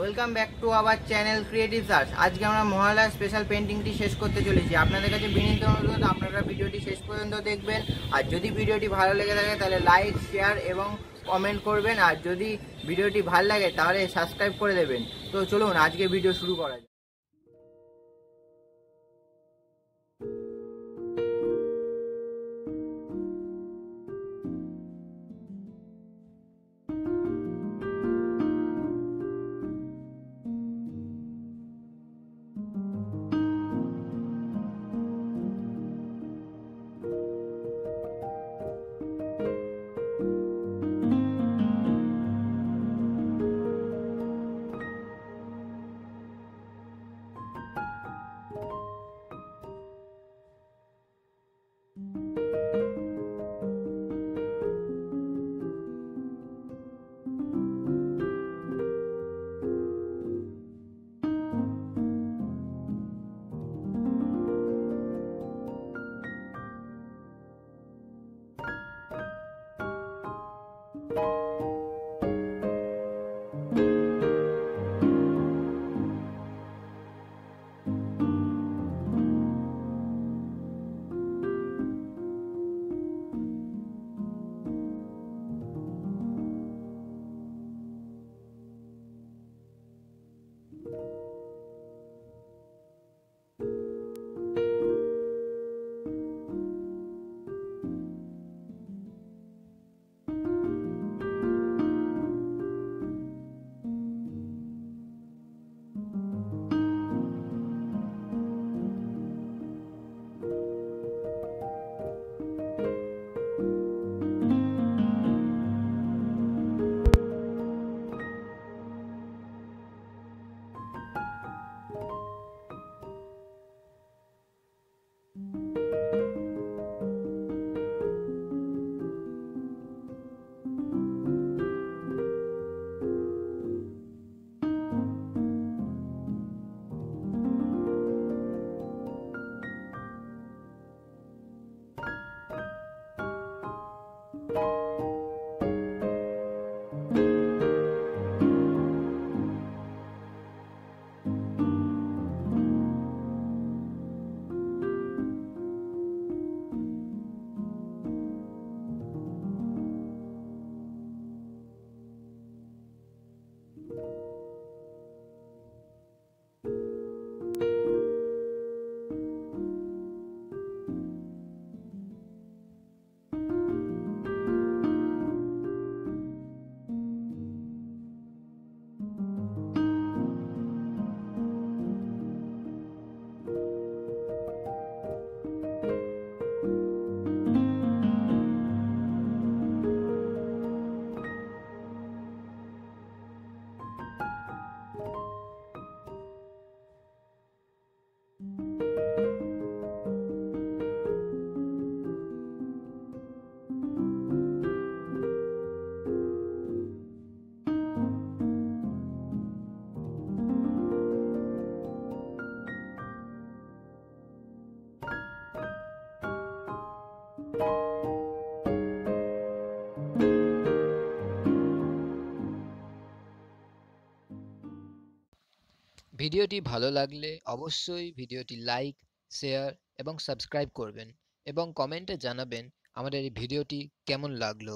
Welcome back to channel creative আজকে আমরা Mahalaya special পেন্টিংটি শেষ করতে চলেছি। আপনাদের কাছে আপনারা ভিডিওটি শেষ পর্যন্ত দেখবেন। আর যদি ভিডিওটি ভালো লেগে থাকে, তাহলে এবং কমেন্ট করবেন। আর যদি ভিডিওটি ভালো লাগে, তাহলে সাবস্ক্রাইব করে দেবেন। তো চলুন, আজকে ভিডিও শুরু করা যাক। ভিডিওটি ভালো লাগলে অবশ্যই ভিডিওটি লাইক, শেয়ার এবং সাবস্ক্রাইব করবেন এবং কমেন্টে জানাবেন আমাদের এই ভিডিওটি কেমন লাগল।